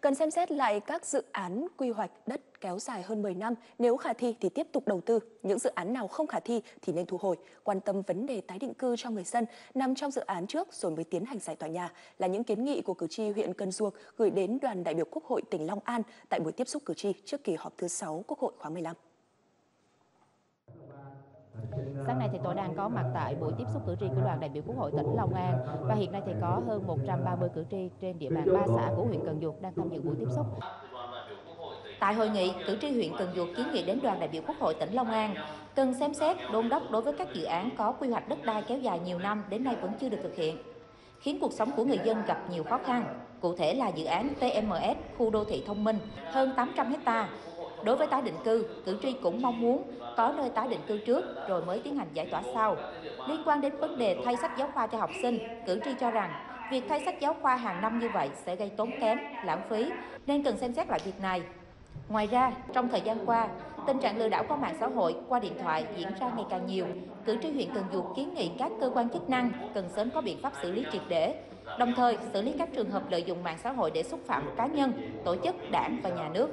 Cần xem xét lại các dự án quy hoạch đất kéo dài hơn 10 năm, nếu khả thi thì tiếp tục đầu tư, những dự án nào không khả thi thì nên thu hồi, quan tâm vấn đề tái định cư cho người dân nằm trong dự án trước rồi mới tiến hành giải tỏa nhà là những kiến nghị của cử tri huyện Cần Duộc gửi đến đoàn đại biểu Quốc hội tỉnh Long An tại buổi tiếp xúc cử tri trước kỳ họp thứ 6 Quốc hội khóa 15. Sáng nay thì tôi đang có mặt tại buổi tiếp xúc cử tri của đoàn đại biểu Quốc hội tỉnh Long An và hiện nay thì có hơn 130 cử tri trên địa bàn ba xã của huyện Cần Duộc đang tham dự buổi tiếp xúc. Tại hội nghị, cử tri huyện Cần Duộc kiến nghị đến đoàn đại biểu Quốc hội tỉnh Long An cần xem xét đôn đốc đối với các dự án có quy hoạch đất đai kéo dài nhiều năm đến nay vẫn chưa được thực hiện, khiến cuộc sống của người dân gặp nhiều khó khăn. Cụ thể là dự án TMS khu đô thị thông minh hơn 800 ha Đối với tái định cư, cử tri cũng mong muốn có nơi tái định cư trước rồi mới tiến hành giải tỏa sau. Liên quan đến vấn đề thay sách giáo khoa cho học sinh, cử tri cho rằng việc thay sách giáo khoa hàng năm như vậy sẽ gây tốn kém, lãng phí nên cần xem xét lại việc này. Ngoài ra, trong thời gian qua, tình trạng lừa đảo qua mạng xã hội, qua điện thoại diễn ra ngày càng nhiều. Cử tri huyện Cần Duộc kiến nghị các cơ quan chức năng cần sớm có biện pháp xử lý triệt để, đồng thời xử lý các trường hợp lợi dụng mạng xã hội để xúc phạm cá nhân, tổ chức, đảng và nhà nước.